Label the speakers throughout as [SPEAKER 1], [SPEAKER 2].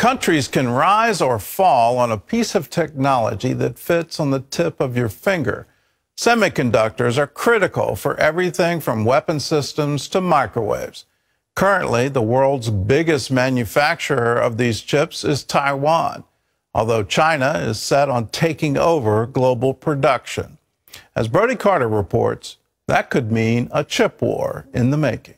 [SPEAKER 1] Countries can rise or fall on a piece of technology that fits on the tip of your finger. Semiconductors are critical for everything from weapon systems to microwaves. Currently, the world's biggest manufacturer of these chips is Taiwan, although China is set on taking over global production. As Brody Carter reports, that could mean a chip war in the making.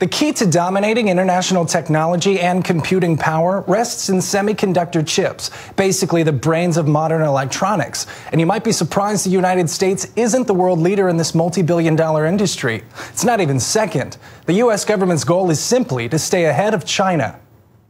[SPEAKER 2] The key to dominating international technology and computing power rests in semiconductor chips, basically the brains of modern electronics. And you might be surprised the United States isn't the world leader in this multi billion dollar industry. It's not even second. The U.S. government's goal is simply to stay ahead of China.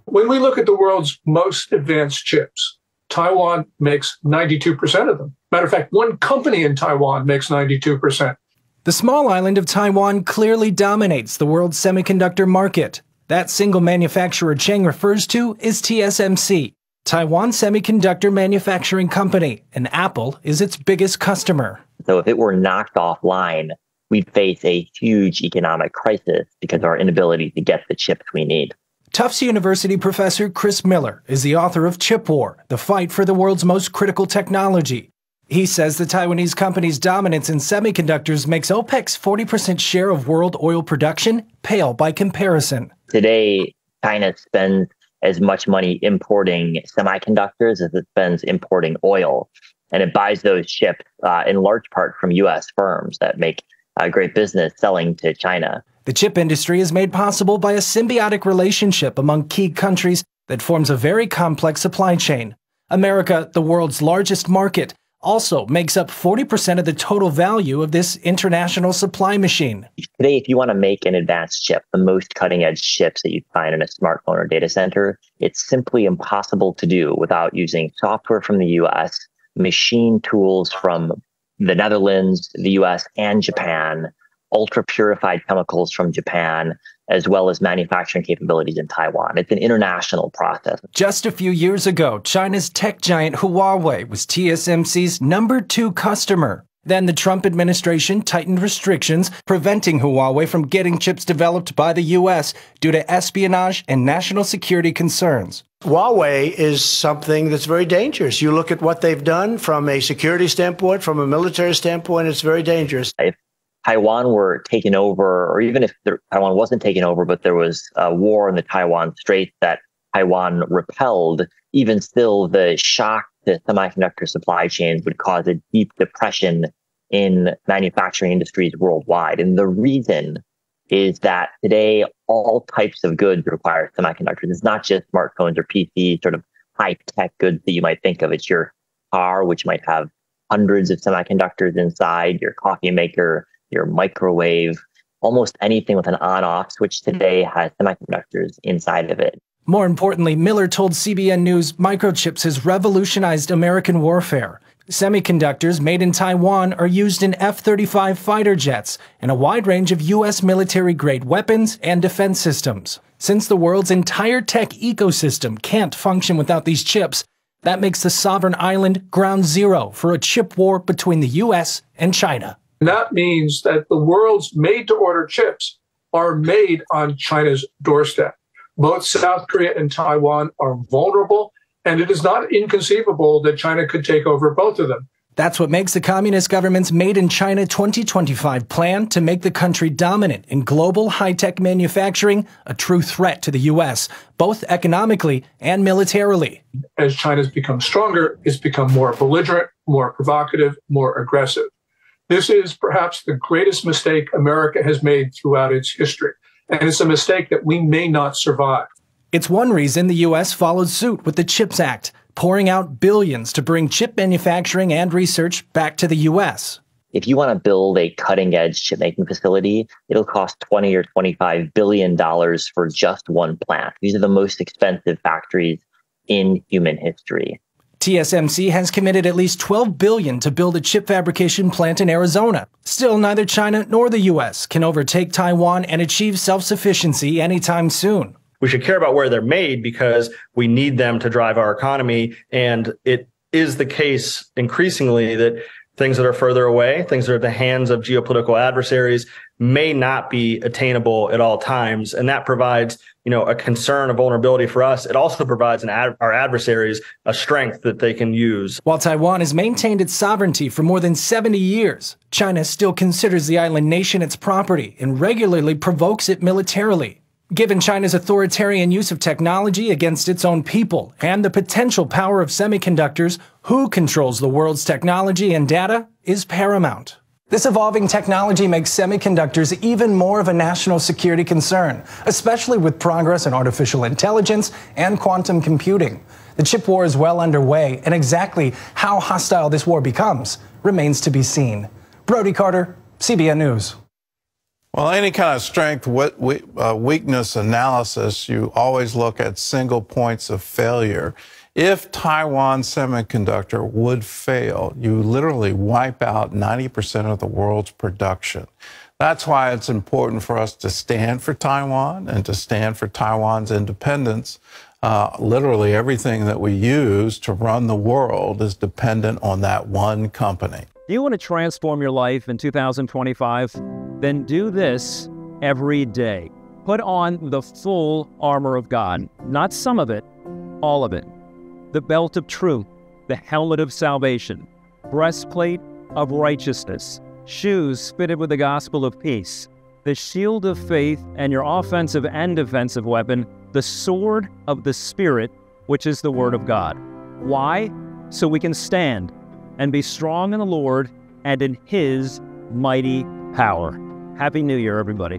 [SPEAKER 3] When we look at the world's most advanced chips, Taiwan makes 92% of them. Matter of fact, one company in Taiwan makes 92%.
[SPEAKER 2] The small island of Taiwan clearly dominates the world's semiconductor market. That single manufacturer Cheng refers to is TSMC, Taiwan Semiconductor Manufacturing Company, and Apple is its biggest customer.
[SPEAKER 4] So if it were knocked offline, we'd face a huge economic crisis because of our inability to get the chips we need.
[SPEAKER 2] Tufts University professor Chris Miller is the author of Chip War, the fight for the world's most critical technology. He says the Taiwanese company's dominance in semiconductors makes OPEC's 40% share of world oil production pale by comparison.
[SPEAKER 4] Today, China spends as much money importing semiconductors as it spends importing oil. And it buys those chips uh, in large part from US firms that make a great business selling to China.
[SPEAKER 2] The chip industry is made possible by a symbiotic relationship among key countries that forms a very complex supply chain. America, the world's largest market, also makes up 40% of the total value of this international supply machine.
[SPEAKER 4] Today, if you want to make an advanced chip, the most cutting edge chips that you find in a smartphone or data center, it's simply impossible to do without using software from the US, machine tools from the Netherlands, the US, and Japan, ultra purified chemicals from Japan, as well as manufacturing capabilities in Taiwan. It's an international process.
[SPEAKER 2] Just a few years ago, China's tech giant Huawei was TSMC's number two customer. Then the Trump administration tightened restrictions, preventing Huawei from getting chips developed by the U.S. due to espionage and national security concerns.
[SPEAKER 5] Huawei is something that's very dangerous. You look at what they've done from a security standpoint, from a military standpoint, it's very dangerous.
[SPEAKER 4] If Taiwan were taken over, or even if there, Taiwan wasn't taken over, but there was a war in the Taiwan Strait that Taiwan repelled, even still, the shock to semiconductor supply chains would cause a deep depression in manufacturing industries worldwide. And the reason is that today all types of goods require semiconductors. It's not just smartphones or PCs, sort of high tech goods that you might think of. It's your car, which might have hundreds of semiconductors inside, your coffee maker, your microwave, almost anything with an on off switch today has semiconductors inside of it.
[SPEAKER 2] More importantly, Miller told CBN News microchips has revolutionized American warfare. Semiconductors made in Taiwan are used in F 35 fighter jets and a wide range of U.S. military grade weapons and defense systems. Since the world's entire tech ecosystem can't function without these chips, that makes the sovereign island ground zero for a chip war between the U.S. and China.
[SPEAKER 3] And that means that the world's made to order chips are made on China's doorstep. Both South Korea and Taiwan are vulnerable, and it is not inconceivable that China could take over both of them.
[SPEAKER 2] That's what makes the Communist government's Made in China 2025 plan to make the country dominant in global high tech manufacturing a true threat to the U.S., both economically and militarily.
[SPEAKER 3] As China's become stronger, it's become more belligerent, more provocative, more aggressive. This is perhaps the greatest mistake America has made throughout its history. And it's a mistake that we may not survive.
[SPEAKER 2] It's one reason the U.S. followed suit with the CHIPS Act, pouring out billions to bring chip manufacturing and research back to the U.S.
[SPEAKER 4] If you want to build a cutting edge chip making facility, it'll cost 20 or 25 billion dollars for just one plant. These are the most expensive factories in human history.
[SPEAKER 2] TSMC has committed at least 12 billion to build a chip fabrication plant in Arizona. Still, neither China nor the US can overtake Taiwan and achieve self-sufficiency anytime soon.
[SPEAKER 6] We should care about where they're made because we need them to drive our economy and it is the case increasingly that things that are further away, things that are at the hands of geopolitical adversaries, may not be attainable at all times. And that provides, you know, a concern, a vulnerability for us. It also provides ad- our adversaries a strength that they can use.
[SPEAKER 2] While Taiwan has maintained its sovereignty for more than 70 years, China still considers the island nation its property and regularly provokes it militarily. Given China's authoritarian use of technology against its own people and the potential power of semiconductors, who controls the world's technology and data is paramount. This evolving technology makes semiconductors even more of a national security concern, especially with progress in artificial intelligence and quantum computing. The chip war is well underway, and exactly how hostile this war becomes remains to be seen. Brody Carter, CBN News.
[SPEAKER 1] Well, any kind of strength uh, weakness analysis, you always look at single points of failure. If Taiwan Semiconductor would fail, you literally wipe out 90% of the world's production. That's why it's important for us to stand for Taiwan and to stand for Taiwan's independence. Uh, literally everything that we use to run the world is dependent on that one company.
[SPEAKER 7] Do you want to transform your life in 2025? Then do this every day. Put on the full armor of God, not some of it, all of it the belt of truth, the helmet of salvation, breastplate of righteousness, shoes fitted with the gospel of peace, the shield of faith, and your offensive and defensive weapon, the sword of the Spirit, which is the Word of God. Why? So we can stand and be strong in the Lord and in His mighty power. Happy New Year, everybody.